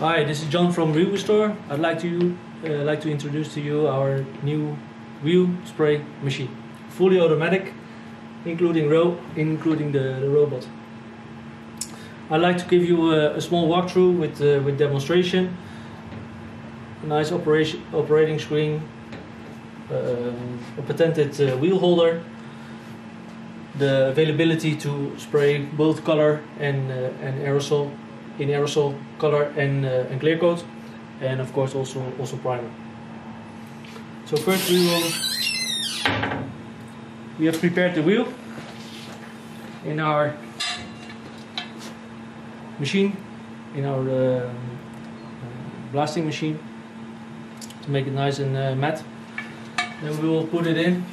Hi, this is John from Wheel Restore. I'd like to uh, like to introduce to you our new wheel spray machine, fully automatic, including ro including the, the robot. I'd like to give you a, a small walkthrough with uh, with demonstration. A nice operation operating screen, um, a patented uh, wheel holder, the availability to spray both color and uh, and aerosol in aerosol color and uh, and clear coat, and of course also also primer. So first we will we have prepared the wheel in our machine, in our uh, blasting machine to make it nice and uh, matte. Then we will put it in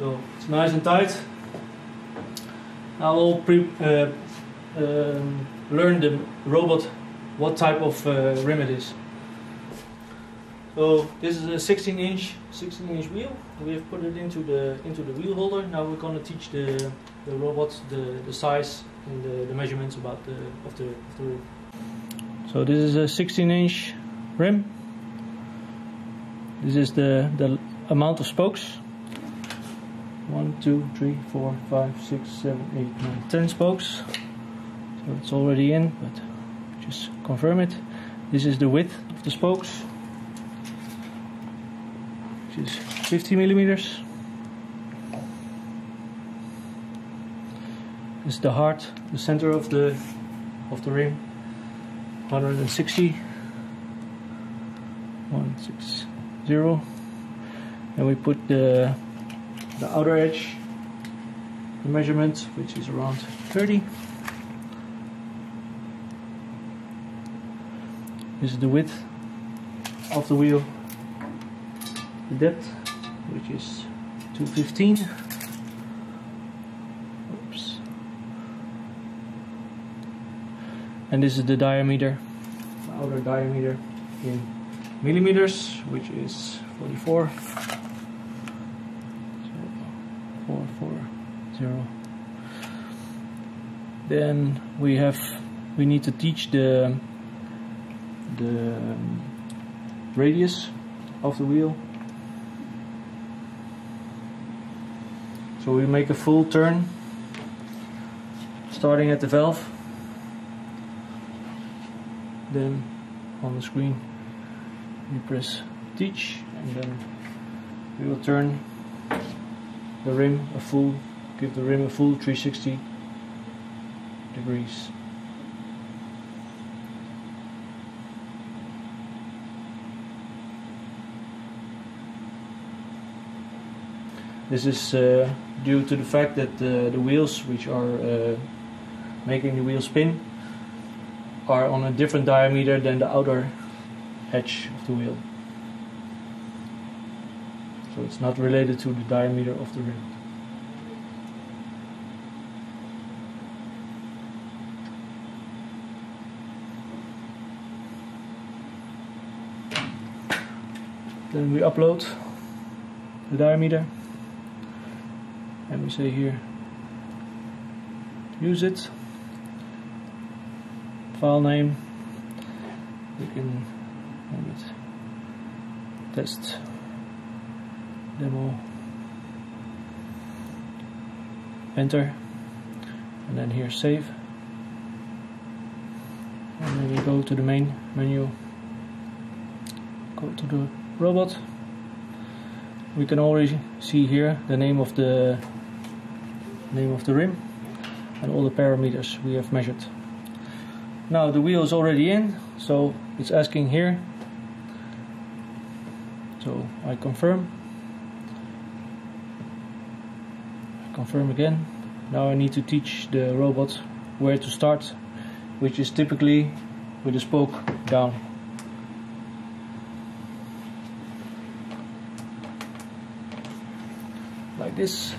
So it's nice and tight. We'll pre uh, um, learn the robot what type of uh, rim it is. So this is a 16 inch 16 inch wheel. We have put it into the into the wheel holder. Now we're gonna teach the the robot the, the size and the, the measurements about the of the of the rim. So this is a 16 inch rim. This is the the amount of spokes. One, two, three, four, five, six, seven, eight, nine, ten spokes. So it's already in, but just confirm it. This is the width of the spokes, which is 50 millimeters. This is the heart, the center of the of the rim. 160. 160. And we put the the outer edge the measurement which is around 30 this is the width of the wheel the depth which is 215 Oops. and this is the diameter the outer diameter in millimeters which is 44 four four zero. Then we have we need to teach the the um, radius of the wheel. So we make a full turn starting at the valve. Then on the screen we press teach and then we will turn the rim a full give the rim a full 360 degrees this is uh, due to the fact that uh, the wheels which are uh, making the wheel spin are on a different diameter than the outer edge of the wheel so it's not related to the diameter of the rim. Then we upload the diameter. And we say here use it. File name. We can name it test demo. Enter. And then here save. And then we go to the main menu. Go to the robot we can already see here the name of the name of the rim and all the parameters we have measured now the wheel is already in so it's asking here so I confirm confirm again. Now I need to teach the robot where to start, which is typically with the spoke down. Like this.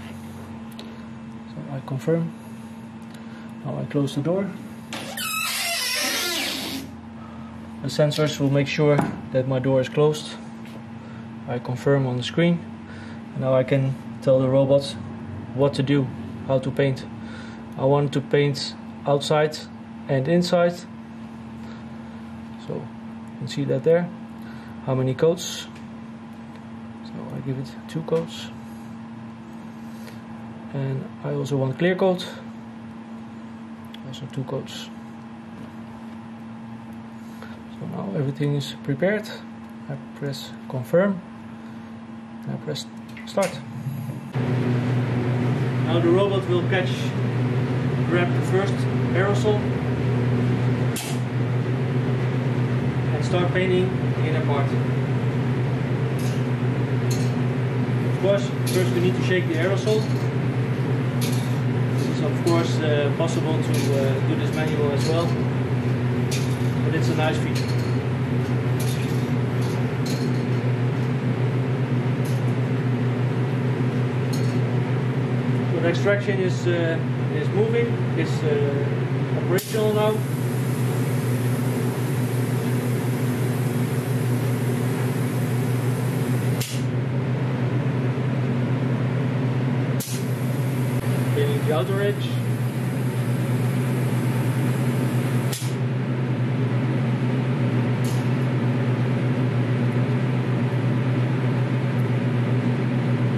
So I confirm. Now I close the door. The sensors will make sure that my door is closed. I confirm on the screen. Now I can tell the robots what to do, how to paint. I want to paint outside and inside. So you can see that there. How many coats? So I give it two coats. And I also want clear coat. Also two coats. So now everything is prepared. I press confirm. I press start. Now the robot will catch, grab the first aerosol and start painting the inner part. Of course, first we need to shake the aerosol. Of course uh, possible to uh, do this manual as well, but it's a nice feature. So the extraction is uh, is moving, it's uh, operational now. The outer edge.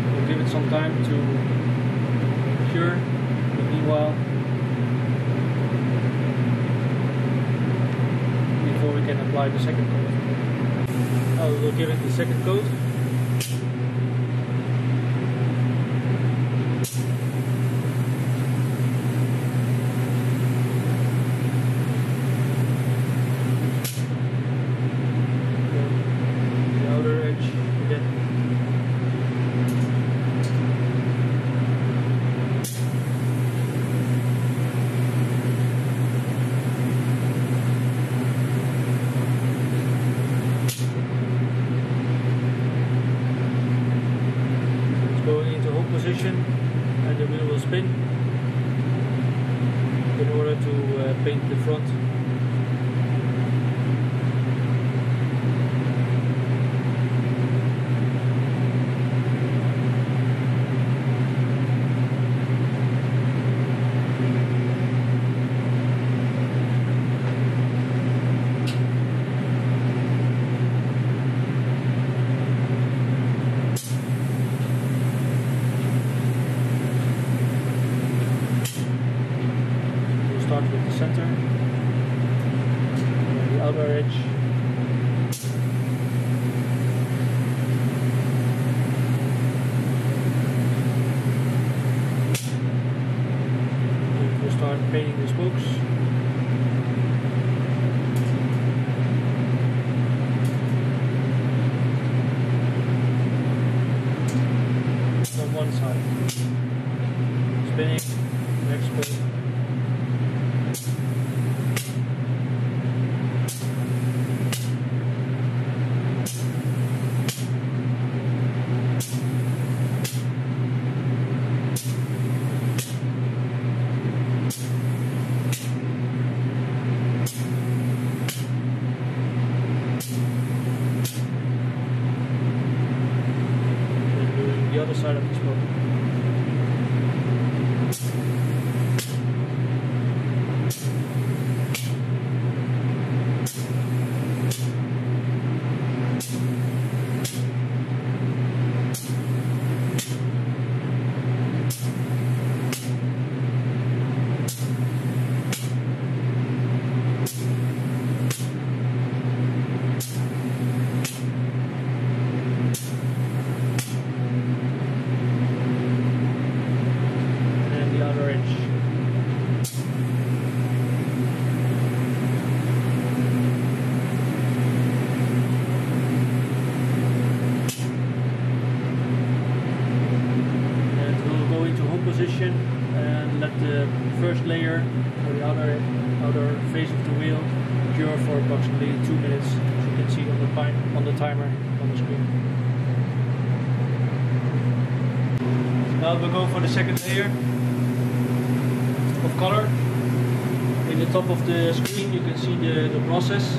We'll give it some time to cure. Meanwhile, before we can apply the second coat. We will give it the second coat. The outer edge again. It's going into hold position and the wheel will spin in order to uh, paint the front. We'll start with the center the outer edge. We'll start painting the spokes. On one side. Spinning, next spoke. and doing the other side of the spoke. and the other edge. And we'll go into home position and let the first layer or the other outer face of the wheel cure for approximately two minutes, as you can see on the, timer on the screen. Now we'll go for the second layer of color. In the top of the screen you can see the, the process.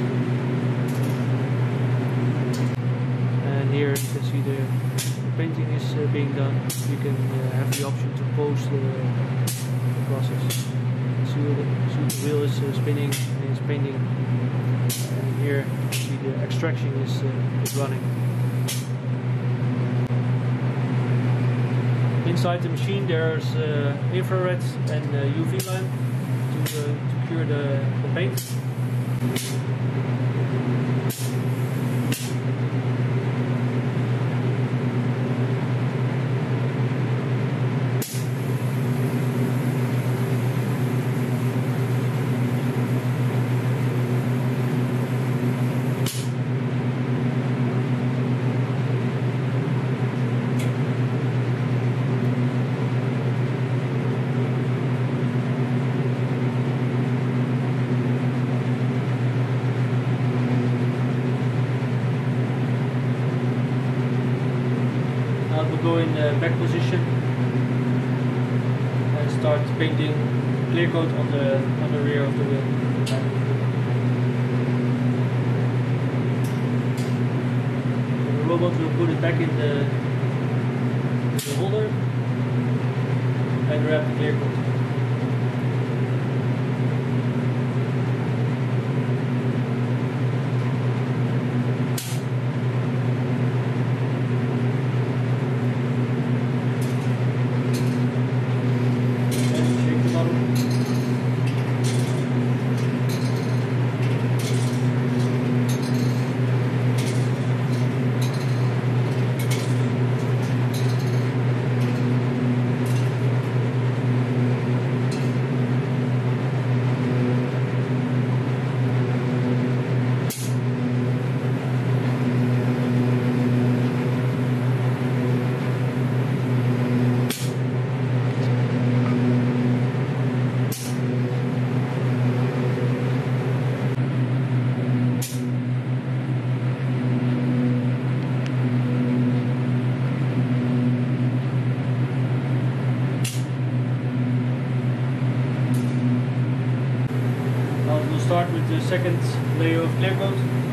And here you can see the, painting is uh, being done. You can uh, have the option to pause the, the process. See the, see the wheel is uh, spinning and it's painting. And here the extraction is, uh, is running. Inside the machine there's uh, infrared and UV lamp to, uh, to cure the, the paint. Go in the back position and start painting clear coat on the on the rear of the wheel. The robot will put it back in the, in the holder and wrap the clear coat. Start with the second layer of clear coat.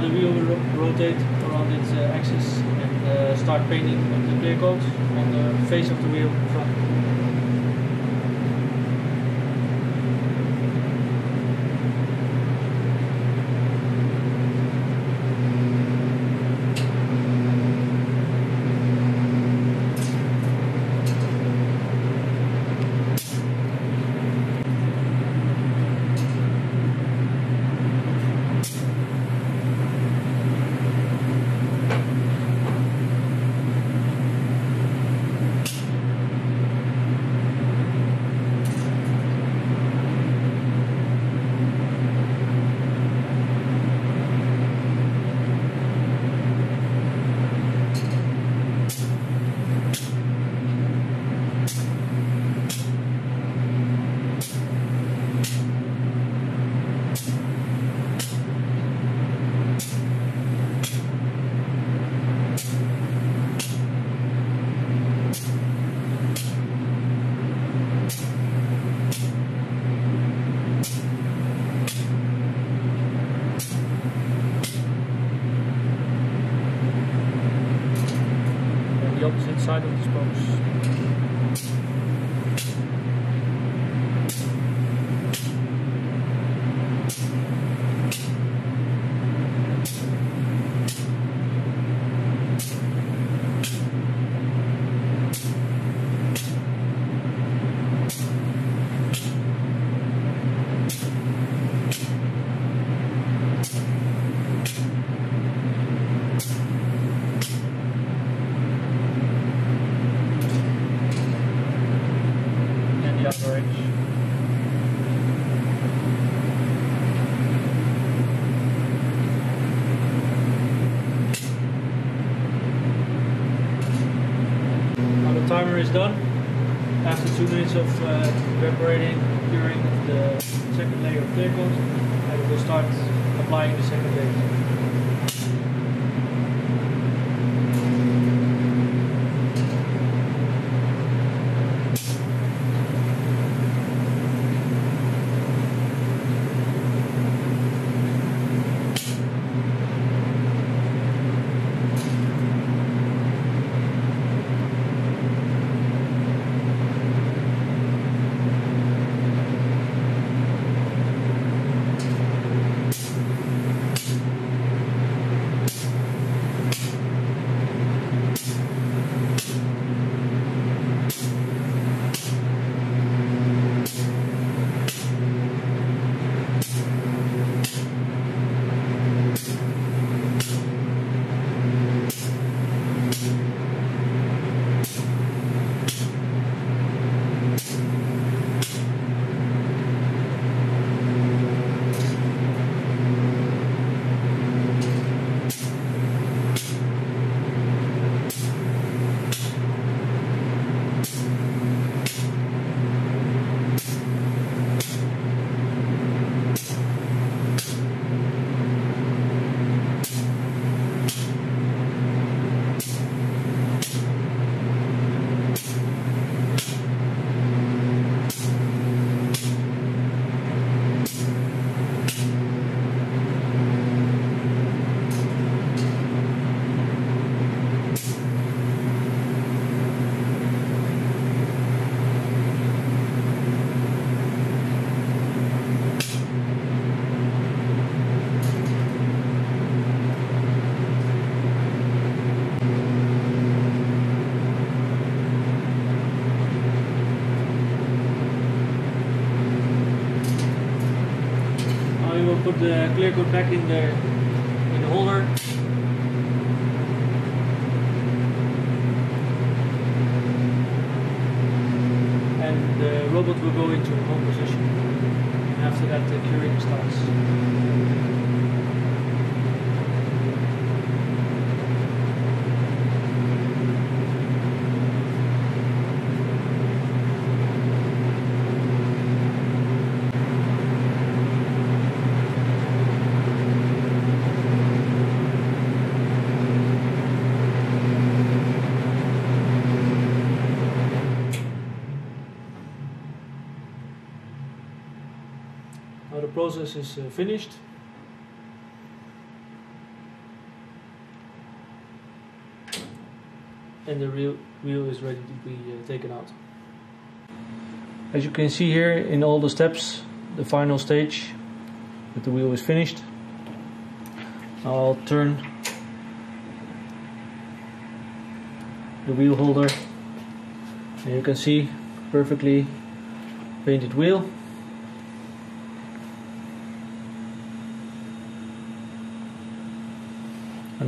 the wheel will rotate around its uh, axis and uh, start painting the clear coat on the face of the wheel in front. of side of that direction. timer is done. After two minutes of uh, evaporating during the second layer of vehicles, coat, I will start applying the second layer. The uh, clear coat back in the in the holder. And the robot will go into home position. And after that the curing starts. Now the process is uh, finished. And the real wheel is ready to be uh, taken out. As you can see here in all the steps, the final stage that the wheel is finished. I'll turn the wheel holder and you can see perfectly painted wheel.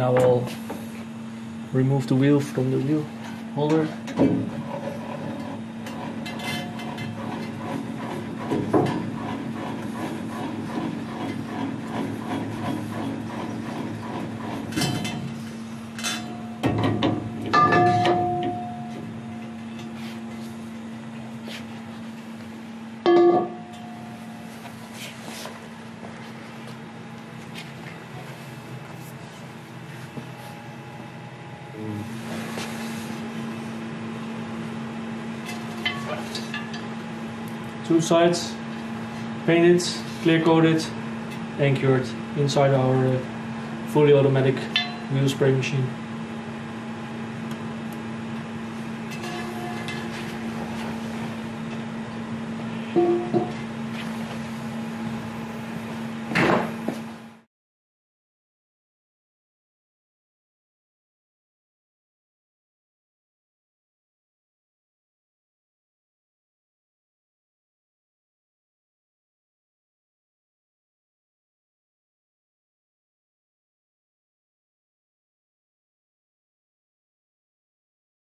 And I will remove the wheel from the wheel holder. Sides painted, clear coated, and cured inside our uh, fully automatic wheel spray machine.